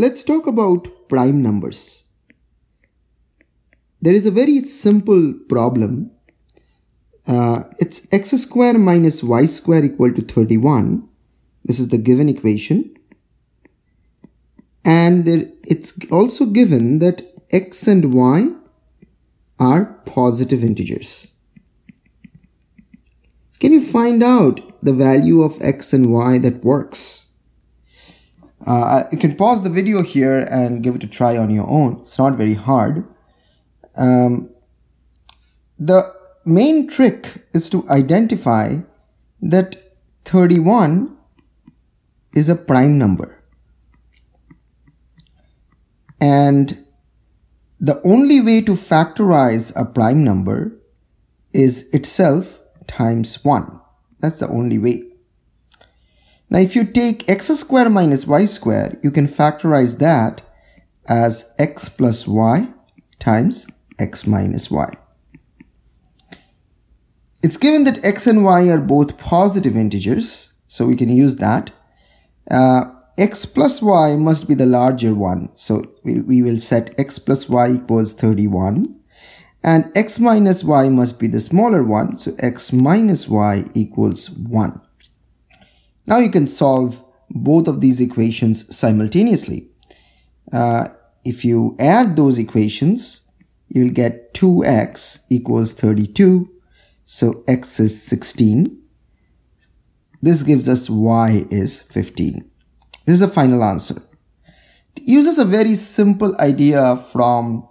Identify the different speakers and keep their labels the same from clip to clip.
Speaker 1: Let's talk about prime numbers. There is a very simple problem. Uh, it's x square minus y square equal to 31. This is the given equation. And there, it's also given that x and y are positive integers. Can you find out the value of x and y that works? Uh, you can pause the video here and give it a try on your own. It's not very hard. Um, the main trick is to identify that 31 is a prime number. And the only way to factorize a prime number is itself times 1. That's the only way. Now if you take x square minus y square, you can factorize that as x plus y times x minus y. It's given that x and y are both positive integers, so we can use that. Uh, x plus y must be the larger one, so we, we will set x plus y equals 31 and x minus y must be the smaller one, so x minus y equals 1. Now you can solve both of these equations simultaneously. Uh, if you add those equations, you'll get 2x equals 32. So x is 16. This gives us y is 15. This is the final answer. It uses a very simple idea from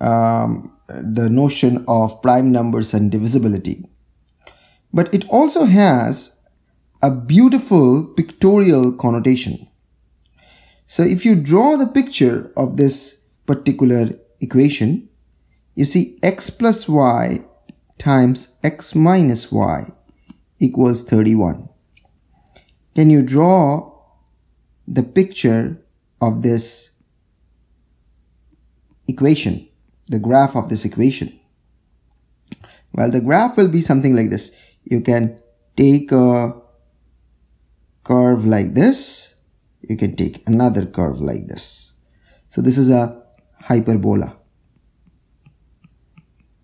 Speaker 1: um, the notion of prime numbers and divisibility. But it also has a beautiful pictorial connotation. So if you draw the picture of this particular equation, you see x plus y times x minus y equals 31. Can you draw the picture of this equation, the graph of this equation? Well, the graph will be something like this. You can take a curve like this, you can take another curve like this. So this is a hyperbola.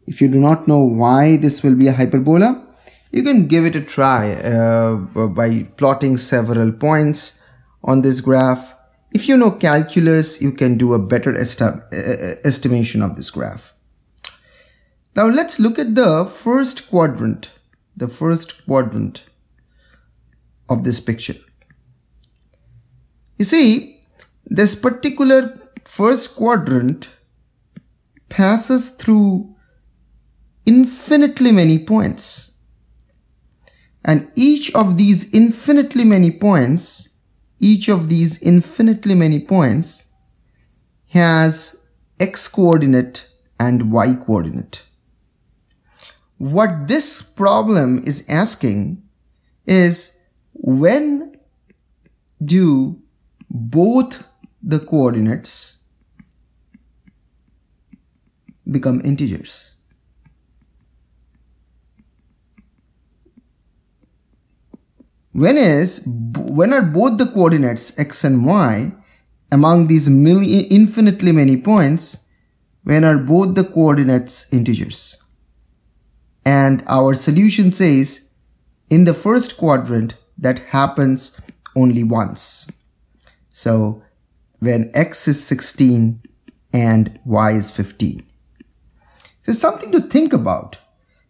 Speaker 1: If you do not know why this will be a hyperbola, you can give it a try uh, by plotting several points on this graph. If you know calculus, you can do a better esti estimation of this graph. Now let's look at the first quadrant, the first quadrant of this picture. You see, this particular first quadrant passes through infinitely many points. And each of these infinitely many points, each of these infinitely many points has x coordinate and y coordinate. What this problem is asking is when do both the coordinates become integers? When is when are both the coordinates x and y among these million, infinitely many points when are both the coordinates integers? And our solution says in the first quadrant that happens only once. So when x is 16 and y is 15. So something to think about.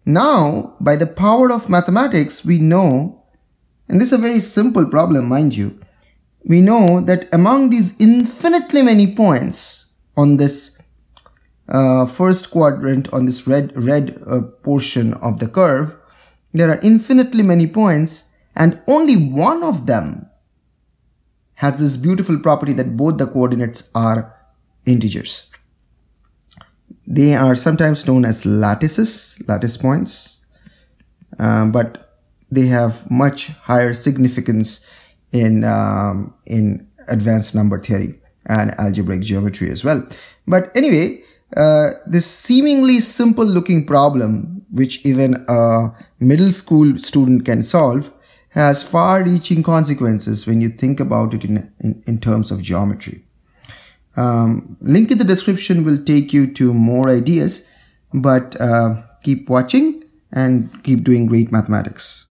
Speaker 1: Now, by the power of mathematics, we know, and this is a very simple problem, mind you, we know that among these infinitely many points on this uh, first quadrant, on this red, red uh, portion of the curve, there are infinitely many points and only one of them has this beautiful property that both the coordinates are integers. They are sometimes known as lattices, lattice points, uh, but they have much higher significance in, um, in advanced number theory and algebraic geometry as well. But anyway, uh, this seemingly simple looking problem, which even a middle school student can solve, has far-reaching consequences when you think about it in, in, in terms of geometry. Um, link in the description will take you to more ideas, but uh, keep watching and keep doing great mathematics.